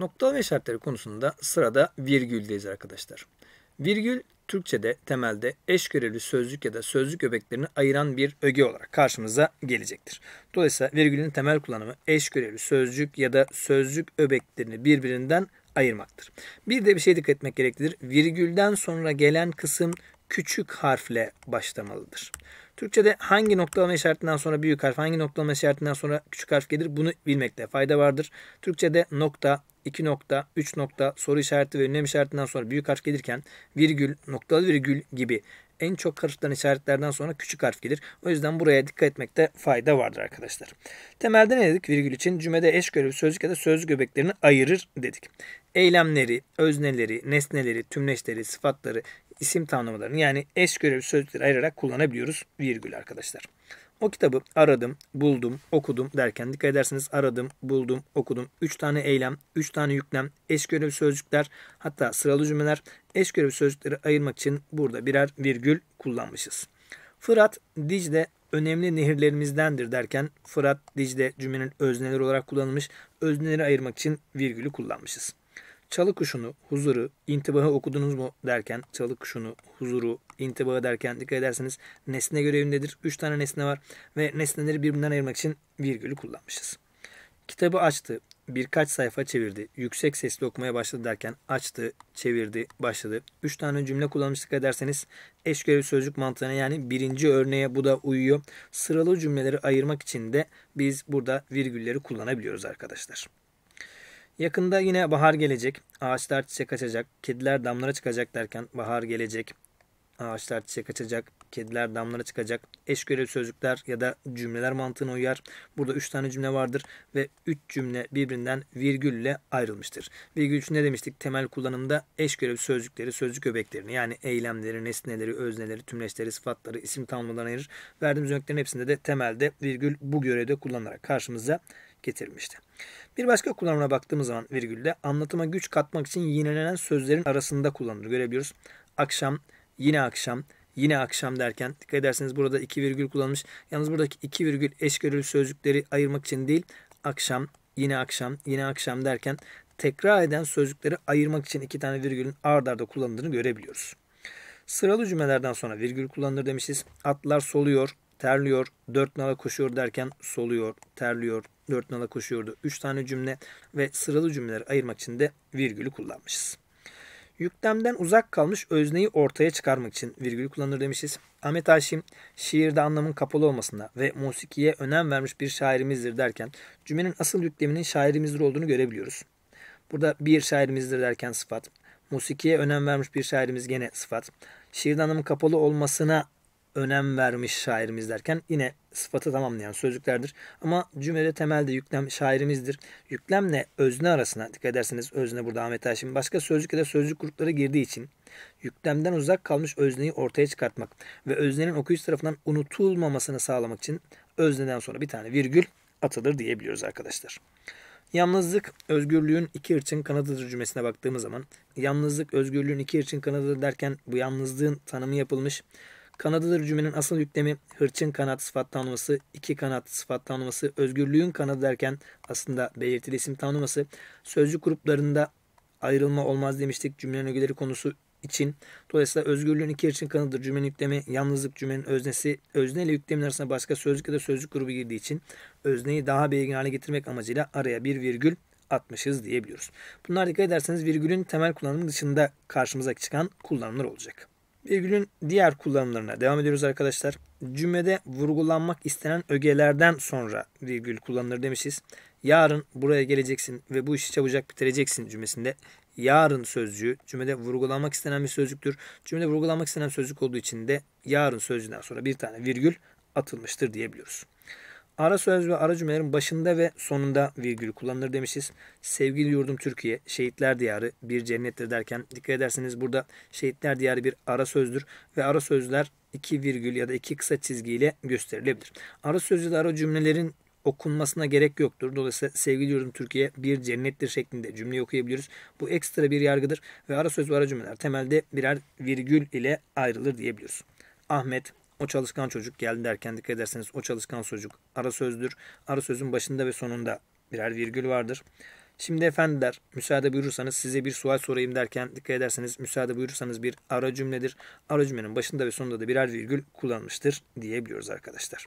Noktalama işaretleri konusunda sırada virgüldeyiz arkadaşlar. Virgül Türkçe'de temelde eş görevli sözcük ya da sözcük öbeklerini ayıran bir öge olarak karşımıza gelecektir. Dolayısıyla virgülün temel kullanımı eş görevli sözcük ya da sözcük öbeklerini birbirinden ayırmaktır. Bir de bir şey dikkat etmek gereklidir. Virgülden sonra gelen kısım küçük harfle başlamalıdır. Türkçe'de hangi noktalama işaretinden sonra büyük harf, hangi noktalama işaretinden sonra küçük harf gelir bunu bilmekte fayda vardır. Türkçe'de nokta, 2 nokta, 3 nokta, soru işareti ve ünlem işaretinden sonra büyük harf gelirken virgül, noktalı virgül gibi en çok karıştıran işaretlerden sonra küçük harf gelir. O yüzden buraya dikkat etmekte fayda vardır arkadaşlar. Temelde ne dedik virgül için? Cümlede eş görevi sözcük ya da sözcük göbeklerini ayırır dedik. Eylemleri, özneleri, nesneleri, tümleşleri, sıfatları, isim tanımlarını yani eş görevi sözcükleri ayırarak kullanabiliyoruz virgül arkadaşlar. O kitabı aradım, buldum, okudum derken dikkat ederseniz aradım, buldum, okudum. 3 tane eylem, 3 tane yüklem, eş görevi sözcükler hatta sıralı cümleler eş görevi sözcükleri ayırmak için burada birer virgül kullanmışız. Fırat, Dicle önemli nehirlerimizdendir derken Fırat, Dicle cümlenin özneleri olarak kullanılmış. Özneleri ayırmak için virgülü kullanmışız. Çalı kuşunu, huzuru, intibahı okudunuz mu derken çalı kuşunu, huzuru, intibahı derken dikkat ederseniz nesne görevindedir. Üç tane nesne var ve nesneleri birbirinden ayırmak için virgülü kullanmışız. Kitabı açtı, birkaç sayfa çevirdi, yüksek sesle okumaya başladı derken açtı, çevirdi, başladı. Üç tane cümle kullanmış dikkat ederseniz eş görev sözcük mantığına yani birinci örneğe bu da uyuyor. Sıralı cümleleri ayırmak için de biz burada virgülleri kullanabiliyoruz arkadaşlar. Yakında yine bahar gelecek. Ağaçlar çiçek açacak. Kediler damlara çıkacak derken bahar gelecek. Ağaçlar çiçek açacak. Kediler damlara çıkacak. Eş görev sözcükler ya da cümleler mantığına uyar. Burada 3 tane cümle vardır ve 3 cümle birbirinden virgülle ayrılmıştır. Virgül için ne demiştik? Temel kullanımda eş görev sözcükleri, sözcük öbeklerini yani eylemleri, nesneleri, özneleri, tümleşleri, sıfatları, isim tanımlarına ayırır. Verdiğimiz örneklerin hepsinde de temelde virgül bu görevde kullanılarak karşımıza getirilmişti. Bir başka kullanımına baktığımız zaman virgülde anlatıma güç katmak için yinelenen sözlerin arasında kullanılır. Görebiliyoruz. Akşam, yine akşam, yine akşam derken dikkat ederseniz burada iki virgül kullanılmış. Yalnız buradaki iki virgül eş görülü sözcükleri ayırmak için değil akşam, yine akşam, yine akşam derken tekrar eden sözcükleri ayırmak için iki tane virgülün ard arda kullanıldığını görebiliyoruz. Sıralı cümlelerden sonra virgül kullanılır demişiz. Atlar soluyor, terliyor, dört nala koşuyor derken soluyor, terliyor, dört nala koşuyordu. Üç tane cümle ve sıralı cümleleri ayırmak için de virgülü kullanmışız. Yüklemden uzak kalmış özneyi ortaya çıkarmak için virgül kullanır demişiz. Ahmet Haşim şiirde anlamın kapalı olmasına ve musikiye önem vermiş bir şairimizdir derken cümlenin asıl yükleminin şairimizdir olduğunu görebiliyoruz. Burada bir şairimizdir derken sıfat, musikiye önem vermiş bir şairimiz gene sıfat, şiirde anlamın kapalı olmasına önem vermiş şairimiz derken yine sıfatı tamamlayan sözcüklerdir. Ama cümlede temelde yüklem şairimizdir. Yüklemle özne arasına dikkat ederseniz özne burada Ahmet Haşim başka sözcük ya da sözcük grupları girdiği için yüklemden uzak kalmış özneyi ortaya çıkartmak ve öznenin okuyucu tarafından unutulmamasını sağlamak için özneden sonra bir tane virgül atılır diyebiliyoruz arkadaşlar. Yalnızlık özgürlüğün iki ırçın kanadıdır cümlesine baktığımız zaman yalnızlık özgürlüğün iki ırçın kanadıdır derken bu yalnızlığın tanımı yapılmış. Kanadıdır cümlenin asıl yüklemi hırçın kanat sıfat tanımlaması, iki kanat sıfat tanımlaması, özgürlüğün kanadı derken aslında belirtili isim tanımlaması, sözcük gruplarında ayrılma olmaz demiştik cümlenin ögeleri konusu için. Dolayısıyla özgürlüğün iki için kanıdır cümlenin yüklemi, yalnızlık cümlenin öznesi, özne ile yüklemin arasında başka sözcük ya da sözcük grubu girdiği için özneyi daha belirgin hale getirmek amacıyla araya bir virgül atmışız diyebiliyoruz. Bunlar dikkat ederseniz virgülün temel kullanımı dışında karşımıza çıkan kullanımlar olacak. Virgülün diğer kullanımlarına devam ediyoruz arkadaşlar. Cümlede vurgulanmak istenen ögelerden sonra virgül kullanılır demişiz. Yarın buraya geleceksin ve bu işi çabucak bitireceksin cümlesinde yarın sözcüğü cümlede vurgulanmak istenen bir sözcüktür. Cümlede vurgulanmak istenen sözcük olduğu için de yarın sözcüğünden sonra bir tane virgül atılmıştır diyebiliyoruz. Ara söz ve ara cümlelerin başında ve sonunda virgül kullanılır demişiz. Sevgili yurdum Türkiye, şehitler diyarı bir cennettir derken dikkat ederseniz burada şehitler diyarı bir ara sözdür ve ara sözler iki virgül ya da iki kısa çizgiyle gösterilebilir. Ara söz ya da ara cümlelerin okunmasına gerek yoktur. Dolayısıyla sevgili yurdum Türkiye bir cennettir şeklinde cümleyi okuyabiliyoruz. Bu ekstra bir yargıdır ve ara söz ve ara cümleler temelde birer virgül ile ayrılır diyebiliyoruz. Ahmet, o çalışkan çocuk geldi derken dikkat ederseniz o çalışkan çocuk ara sözdür. Ara sözün başında ve sonunda birer virgül vardır. Şimdi efendiler müsaade buyurursanız size bir sual sorayım derken dikkat ederseniz müsaade buyurursanız bir ara cümledir. Ara cümlenin başında ve sonunda da birer virgül kullanılmıştır diyebiliyoruz arkadaşlar.